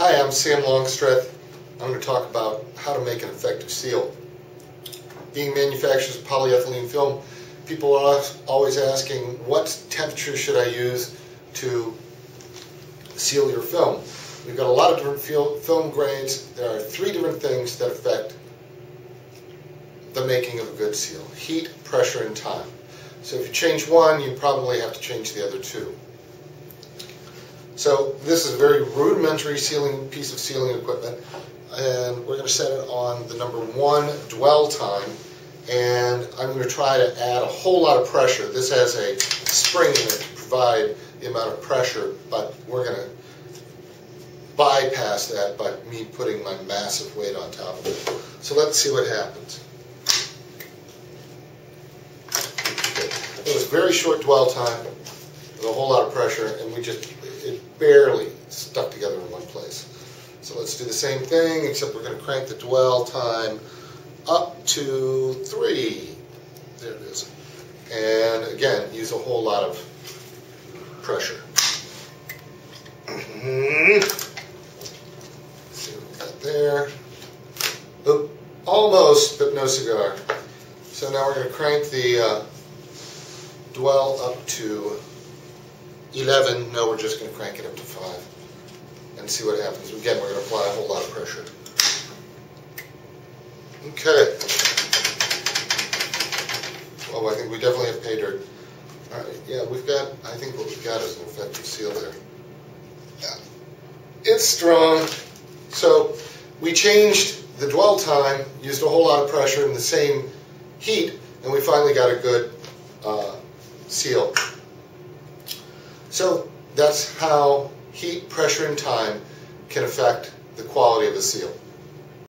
Hi, I'm Sam Longstreth. I'm going to talk about how to make an effective seal. Being manufacturers of polyethylene film, people are always asking what temperature should I use to seal your film. We've got a lot of different film grades. There are three different things that affect the making of a good seal. Heat, pressure, and time. So if you change one, you probably have to change the other two. So this is a very rudimentary sealing piece of sealing equipment, and we're going to set it on the number one dwell time, and I'm going to try to add a whole lot of pressure. This has a spring in it to provide the amount of pressure, but we're going to bypass that by me putting my massive weight on top of it. So let's see what happens. It was very short dwell time with a whole lot of pressure, and we just, stuck together in one place. So let's do the same thing, except we're going to crank the dwell time up to three. There it is. And again, use a whole lot of pressure. Mm-hmm. See what we got there. Oop, almost, but no cigar. So now we're going to crank the uh, dwell up to 11. No, we're just going to crank it up to 5 and see what happens. Again, we're going to apply a whole lot of pressure. Okay. Oh, I think we definitely have pay dirt. All right, yeah, we've got, I think what we've got is an effective seal there. Yeah. It's strong. So we changed the dwell time, used a whole lot of pressure in the same heat, and we finally got a good uh, seal. So that's how heat, pressure, and time can affect the quality of the seal.